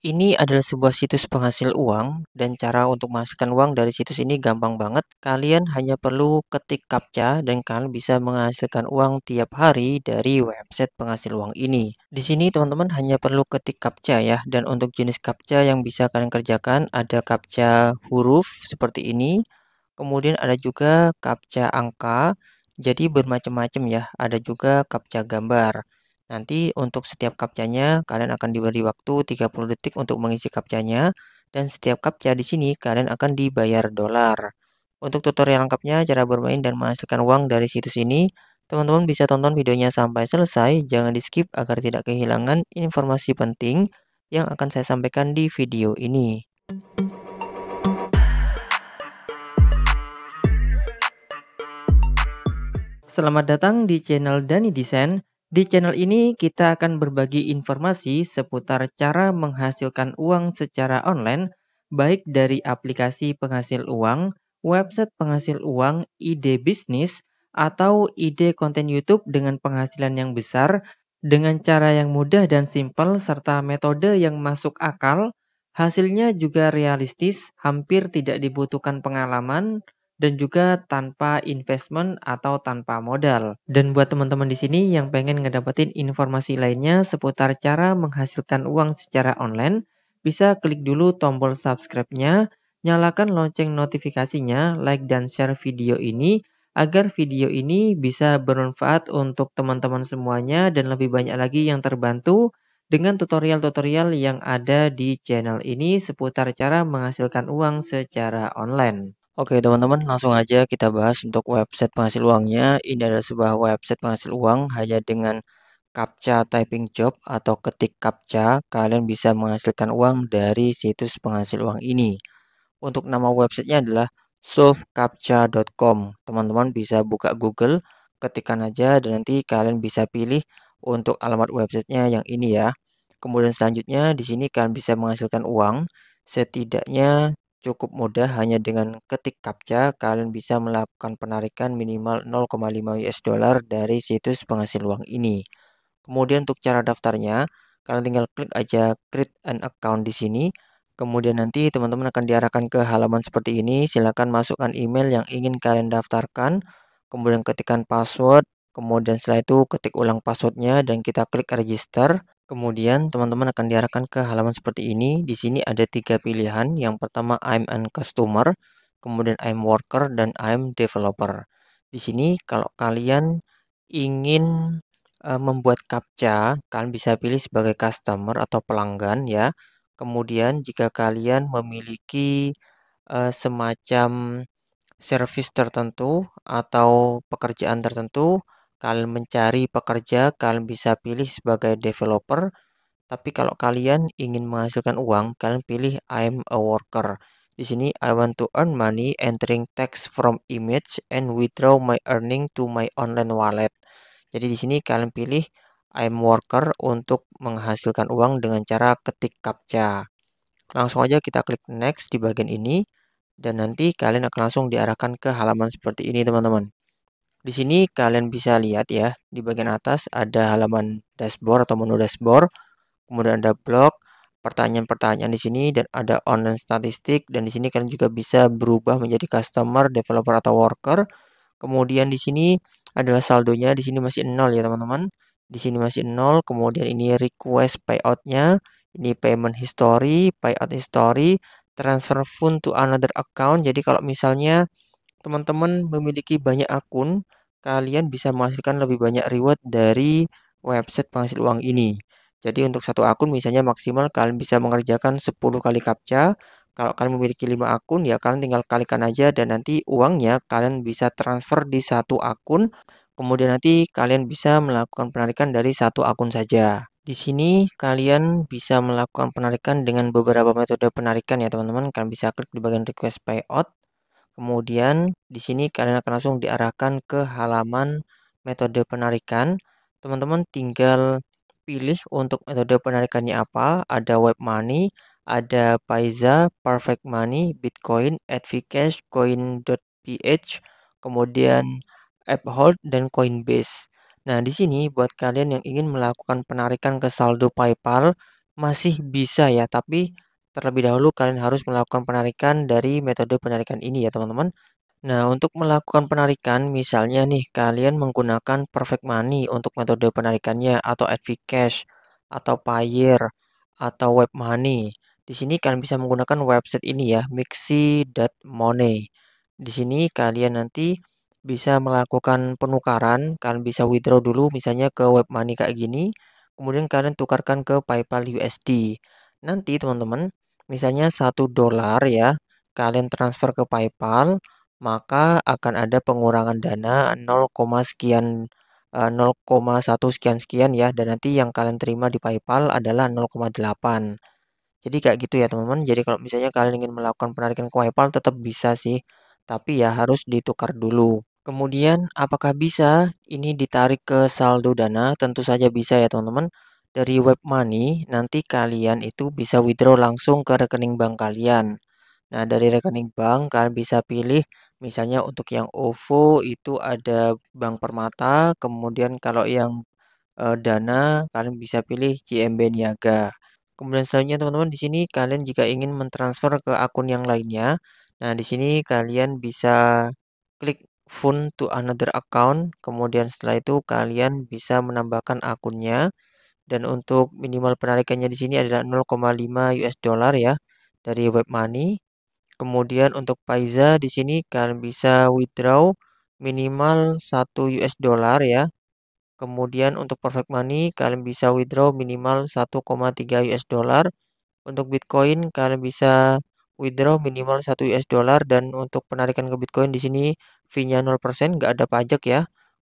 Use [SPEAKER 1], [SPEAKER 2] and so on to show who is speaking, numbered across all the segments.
[SPEAKER 1] Ini adalah sebuah situs penghasil uang dan cara untuk menghasilkan uang dari situs ini gampang banget. Kalian hanya perlu ketik CAPTCHA dan kalian bisa menghasilkan uang tiap hari dari website penghasil uang ini. Di sini teman-teman hanya perlu ketik CAPTCHA ya dan untuk jenis CAPTCHA yang bisa kalian kerjakan ada CAPTCHA huruf seperti ini. Kemudian ada juga CAPTCHA angka. Jadi bermacam-macam ya. Ada juga CAPTCHA gambar. Nanti untuk setiap captcha-nya kalian akan diberi waktu 30 detik untuk mengisi captcha-nya dan setiap captcha di sini kalian akan dibayar dolar. Untuk tutorial lengkapnya cara bermain dan menghasilkan uang dari situs ini, teman-teman bisa tonton videonya sampai selesai, jangan di-skip agar tidak kehilangan informasi penting yang akan saya sampaikan di video ini. Selamat datang di channel Dani Desain. Di channel ini kita akan berbagi informasi seputar cara menghasilkan uang secara online, baik dari aplikasi penghasil uang, website penghasil uang, ide bisnis, atau ide konten YouTube dengan penghasilan yang besar dengan cara yang mudah dan simpel serta metode yang masuk akal, hasilnya juga realistis, hampir tidak dibutuhkan pengalaman, dan juga tanpa investment atau tanpa modal. Dan buat teman-teman di sini yang pengen ngedapetin informasi lainnya seputar cara menghasilkan uang secara online, bisa klik dulu tombol subscribe-nya, nyalakan lonceng notifikasinya, like dan share video ini agar video ini bisa bermanfaat untuk teman-teman semuanya dan lebih banyak lagi yang terbantu dengan tutorial-tutorial yang ada di channel ini seputar cara menghasilkan uang secara online. Oke teman-teman langsung aja kita bahas untuk website penghasil uangnya. Ini adalah sebuah website penghasil uang hanya dengan captcha typing job atau ketik captcha kalian bisa menghasilkan uang dari situs penghasil uang ini. Untuk nama websitenya adalah solvecaptcha.com. Teman-teman bisa buka Google, ketikkan aja dan nanti kalian bisa pilih untuk alamat websitenya yang ini ya. Kemudian selanjutnya di sini kalian bisa menghasilkan uang setidaknya cukup mudah hanya dengan ketik captcha kalian bisa melakukan penarikan minimal 0,5 US dollar dari situs penghasil uang ini. Kemudian untuk cara daftarnya, kalian tinggal klik aja create an account di sini. Kemudian nanti teman-teman akan diarahkan ke halaman seperti ini. Silakan masukkan email yang ingin kalian daftarkan. Kemudian ketikkan password. Kemudian setelah itu ketik ulang passwordnya dan kita klik register. Kemudian teman-teman akan diarahkan ke halaman seperti ini. Di sini ada tiga pilihan. Yang pertama I'm an customer, kemudian I'm worker dan I'm developer. Di sini kalau kalian ingin uh, membuat captcha, kalian bisa pilih sebagai customer atau pelanggan ya. Kemudian jika kalian memiliki uh, semacam service tertentu atau pekerjaan tertentu, kalian mencari pekerja, kalian bisa pilih sebagai developer. Tapi kalau kalian ingin menghasilkan uang, kalian pilih I'm a worker. Di sini I want to earn money entering text from image and withdraw my earning to my online wallet. Jadi di sini kalian pilih I'm worker untuk menghasilkan uang dengan cara ketik captcha. Langsung aja kita klik next di bagian ini dan nanti kalian akan langsung diarahkan ke halaman seperti ini teman-teman. Di sini kalian bisa lihat ya, di bagian atas ada halaman dashboard atau menu dashboard, kemudian ada blog, pertanyaan-pertanyaan di sini dan ada online statistik dan di sini kalian juga bisa berubah menjadi customer, developer atau worker. Kemudian di sini adalah saldonya, di sini masih nol ya teman-teman. Di sini masih nol, kemudian ini request payoutnya, ini payment history, payout history, transfer fund to another account. Jadi kalau misalnya teman-teman memiliki banyak akun, kalian bisa menghasilkan lebih banyak reward dari website penghasil uang ini. Jadi untuk satu akun misalnya maksimal kalian bisa mengerjakan 10 kali captcha. Kalau kalian memiliki 5 akun ya kalian tinggal kalikan aja dan nanti uangnya kalian bisa transfer di satu akun. Kemudian nanti kalian bisa melakukan penarikan dari satu akun saja. Di sini kalian bisa melakukan penarikan dengan beberapa metode penarikan ya teman-teman. Kalian bisa klik di bagian request payout Kemudian di sini kalian akan langsung diarahkan ke halaman metode penarikan. Teman-teman tinggal pilih untuk metode penarikannya apa. Ada web money, ada Paiza, Perfect Money, Bitcoin, Advcash, Coin.ph, kemudian AppHold dan Coinbase. Nah, di sini buat kalian yang ingin melakukan penarikan ke saldo PayPal masih bisa ya, tapi terlebih dahulu kalian harus melakukan penarikan dari metode penarikan ini ya teman-teman. Nah, untuk melakukan penarikan, misalnya nih, kalian menggunakan Perfect Money untuk metode penarikannya, atau Advicash, atau Payeer, atau Web Money. Di sini kalian bisa menggunakan website ini ya, mixi.money. Di sini kalian nanti bisa melakukan penukaran, kalian bisa withdraw dulu misalnya ke Web Money kayak gini, kemudian kalian tukarkan ke PayPal USD. Nanti teman-teman, misalnya satu dolar ya, kalian transfer ke PayPal, maka akan ada pengurangan dana 0, sekian 0,1 eh, sekian sekian ya dan nanti yang kalian terima di PayPal adalah 0,8. Jadi kayak gitu ya teman-teman. Jadi kalau misalnya kalian ingin melakukan penarikan ke PayPal tetap bisa sih, tapi ya harus ditukar dulu. Kemudian apakah bisa ini ditarik ke saldo dana? Tentu saja bisa ya teman-teman. Dari web money nanti kalian itu bisa withdraw langsung ke rekening bank kalian. Nah, dari rekening bank kalian bisa pilih Misalnya untuk yang OVO itu ada Bank Permata, kemudian kalau yang uh, Dana kalian bisa pilih CMB Niaga. Kemudian selanjutnya teman-teman di sini kalian jika ingin mentransfer ke akun yang lainnya, nah di sini kalian bisa klik fund to another account, kemudian setelah itu kalian bisa menambahkan akunnya dan untuk minimal penarikannya di sini adalah 0,5 US dollar ya dari web money. Kemudian untuk Paiza di sini kalian bisa withdraw minimal 1 US dollar ya. Kemudian untuk Perfect Money kalian bisa withdraw minimal 1,3 US dollar. Untuk Bitcoin kalian bisa withdraw minimal 1 US dollar dan untuk penarikan ke Bitcoin di sini fee-nya 0%, nggak ada pajak ya.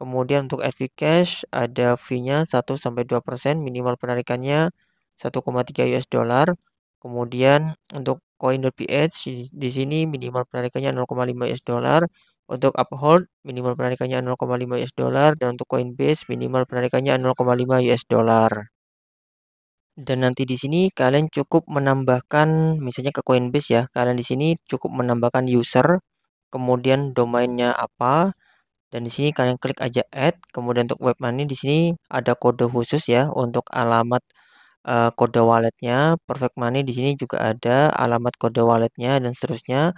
[SPEAKER 1] Kemudian untuk FV Cash ada fee-nya 1 sampai 2%, minimal penarikannya 1,3 US dollar. Kemudian untuk Coin.ph di sini minimal penarikannya 0,5 US dollar. Untuk Uphold minimal penarikannya 0,5 US dollar dan untuk Coinbase minimal penarikannya 0,5 US dollar. Dan nanti di sini kalian cukup menambahkan misalnya ke Coinbase ya. Kalian di sini cukup menambahkan user, kemudian domainnya apa, dan di sini kalian klik aja add. Kemudian untuk web money di sini ada kode khusus ya untuk alamat uh, kode walletnya, Perfect Money di sini juga ada alamat kode walletnya dan seterusnya.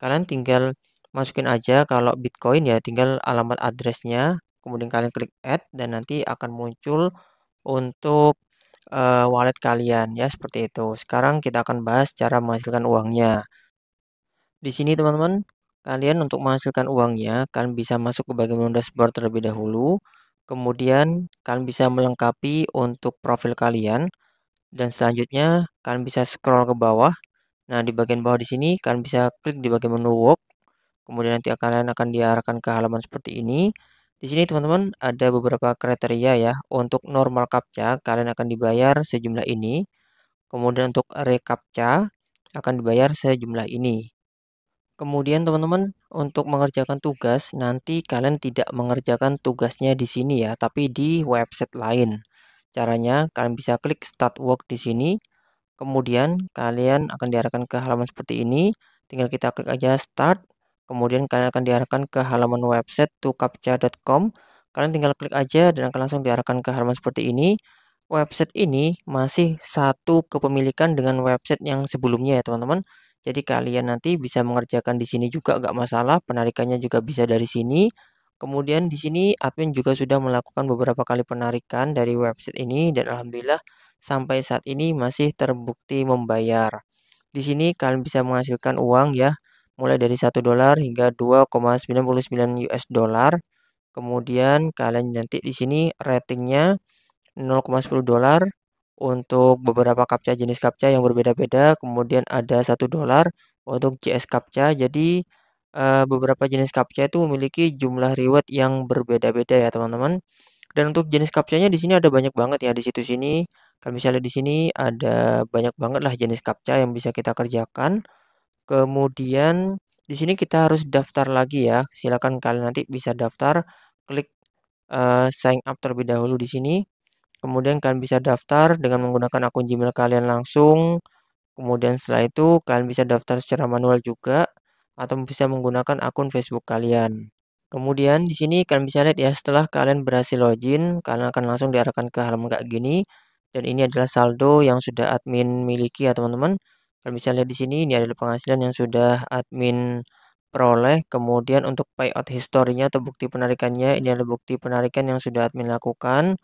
[SPEAKER 1] Kalian tinggal masukin aja kalau Bitcoin ya tinggal alamat addressnya, kemudian kalian klik add dan nanti akan muncul untuk uh, wallet kalian ya seperti itu. Sekarang kita akan bahas cara menghasilkan uangnya. Di sini teman-teman, kalian untuk menghasilkan uangnya, kalian bisa masuk ke bagian dashboard terlebih dahulu. Kemudian kalian bisa melengkapi untuk profil kalian. Dan selanjutnya kalian bisa scroll ke bawah. Nah, di bagian bawah di sini kalian bisa klik di bagian menu work. Kemudian nanti kalian akan diarahkan ke halaman seperti ini. Di sini teman-teman ada beberapa kriteria ya. Untuk normal captcha kalian akan dibayar sejumlah ini. Kemudian untuk recaptcha akan dibayar sejumlah ini. Kemudian teman-teman untuk mengerjakan tugas nanti kalian tidak mengerjakan tugasnya di sini ya, tapi di website lain. Caranya kalian bisa klik start work di sini. Kemudian kalian akan diarahkan ke halaman seperti ini. Tinggal kita klik aja start. Kemudian kalian akan diarahkan ke halaman website tukapca.com. Kalian tinggal klik aja dan akan langsung diarahkan ke halaman seperti ini. Website ini masih satu kepemilikan dengan website yang sebelumnya ya teman-teman. Jadi kalian nanti bisa mengerjakan di sini juga nggak masalah. Penarikannya juga bisa dari sini. Kemudian di sini admin juga sudah melakukan beberapa kali penarikan dari website ini dan alhamdulillah sampai saat ini masih terbukti membayar. Di sini kalian bisa menghasilkan uang ya, mulai dari 1 dolar hingga 2,99 US dollar. Kemudian kalian nanti di sini ratingnya 0,10 dolar untuk beberapa captcha jenis captcha yang berbeda-beda. Kemudian ada 1 dolar untuk JS captcha. Jadi uh, beberapa jenis captcha itu memiliki jumlah reward yang berbeda-beda ya teman-teman. Dan untuk jenis captcha-nya di sini ada banyak banget ya di situs ini. Kalau misalnya di sini ada banyak banget lah jenis captcha yang bisa kita kerjakan. Kemudian di sini kita harus daftar lagi ya. Silakan kalian nanti bisa daftar, klik uh, sign up terlebih dahulu di sini. Kemudian kalian bisa daftar dengan menggunakan akun Gmail kalian langsung. Kemudian setelah itu kalian bisa daftar secara manual juga atau bisa menggunakan akun Facebook kalian. Kemudian di sini kalian bisa lihat ya setelah kalian berhasil login, kalian akan langsung diarahkan ke halaman kayak gini. dan ini adalah saldo yang sudah admin miliki ya teman-teman. Kalian bisa lihat di sini ini adalah penghasilan yang sudah admin peroleh. Kemudian untuk payout historinya atau bukti penarikannya ini adalah bukti penarikan yang sudah admin lakukan.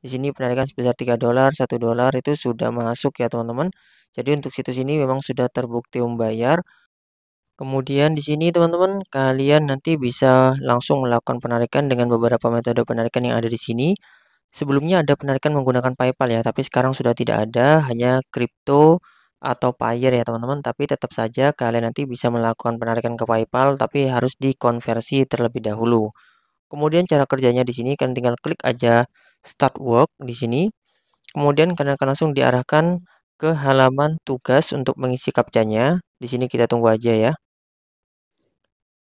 [SPEAKER 1] Di sini penarikan sebesar 3 dolar, 1 dolar itu sudah masuk ya teman-teman. Jadi untuk situs ini memang sudah terbukti membayar. Kemudian di sini teman-teman, kalian nanti bisa langsung melakukan penarikan dengan beberapa metode penarikan yang ada di sini. Sebelumnya ada penarikan menggunakan PayPal ya, tapi sekarang sudah tidak ada, hanya kripto atau Payer ya teman-teman. Tapi tetap saja kalian nanti bisa melakukan penarikan ke PayPal, tapi harus dikonversi terlebih dahulu. Kemudian cara kerjanya di sini kalian tinggal klik aja Start Work di sini. Kemudian kalian akan langsung diarahkan ke halaman tugas untuk mengisi kapcanya. Di sini kita tunggu aja ya.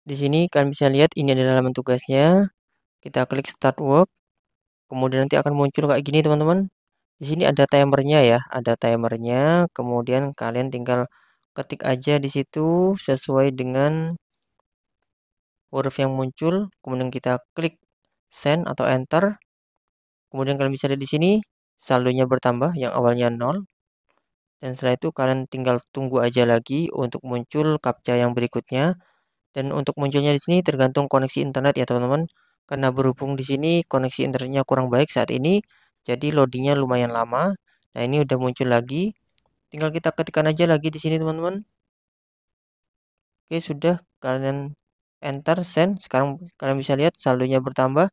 [SPEAKER 1] Di sini kalian bisa lihat ini adalah halaman tugasnya. Kita klik start work. Kemudian nanti akan muncul kayak gini teman-teman. Di sini ada timernya ya, ada timernya. Kemudian kalian tinggal ketik aja di situ sesuai dengan huruf yang muncul. Kemudian kita klik send atau enter. Kemudian kalian bisa lihat di sini saldonya bertambah yang awalnya 0. Dan setelah itu kalian tinggal tunggu aja lagi untuk muncul captcha yang berikutnya. Dan untuk munculnya di sini tergantung koneksi internet ya teman-teman. Karena berhubung di sini koneksi internetnya kurang baik saat ini, jadi loadingnya lumayan lama. Nah ini udah muncul lagi. Tinggal kita ketikkan aja lagi di sini teman-teman. Oke sudah kalian enter send. Sekarang kalian bisa lihat saldonya bertambah.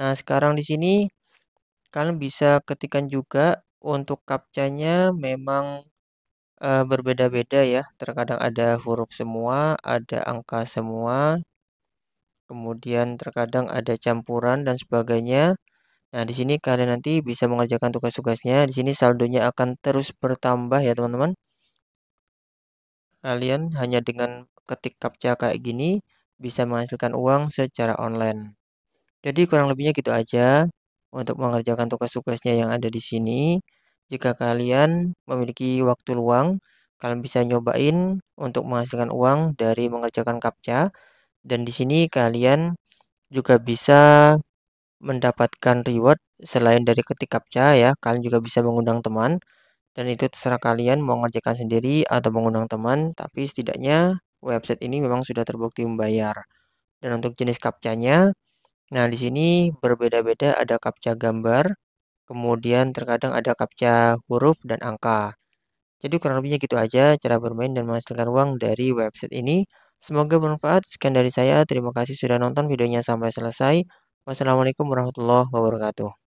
[SPEAKER 1] Nah sekarang di sini kalian bisa ketikkan juga untuk captcha-nya memang uh, berbeda-beda ya. Terkadang ada huruf semua, ada angka semua. Kemudian terkadang ada campuran dan sebagainya. Nah, di sini kalian nanti bisa mengerjakan tugas-tugasnya. Di sini saldonya akan terus bertambah ya, teman-teman. Kalian hanya dengan ketik captcha kayak gini bisa menghasilkan uang secara online. Jadi kurang lebihnya gitu aja untuk mengerjakan tugas-tugasnya yang ada di sini. Jika kalian memiliki waktu luang, kalian bisa nyobain untuk menghasilkan uang dari mengerjakan captcha. Dan di sini kalian juga bisa mendapatkan reward selain dari ketik captcha ya. Kalian juga bisa mengundang teman. Dan itu terserah kalian mau mengerjakan sendiri atau mengundang teman. Tapi setidaknya website ini memang sudah terbukti membayar. Dan untuk jenis captcha-nya, nah di sini berbeda-beda ada captcha gambar, Kemudian terkadang ada captcha huruf dan angka. Jadi kurang lebihnya gitu aja cara bermain dan menghasilkan uang dari website ini. Semoga bermanfaat. Sekian dari saya. Terima kasih sudah nonton videonya sampai selesai. Wassalamualaikum warahmatullahi wabarakatuh.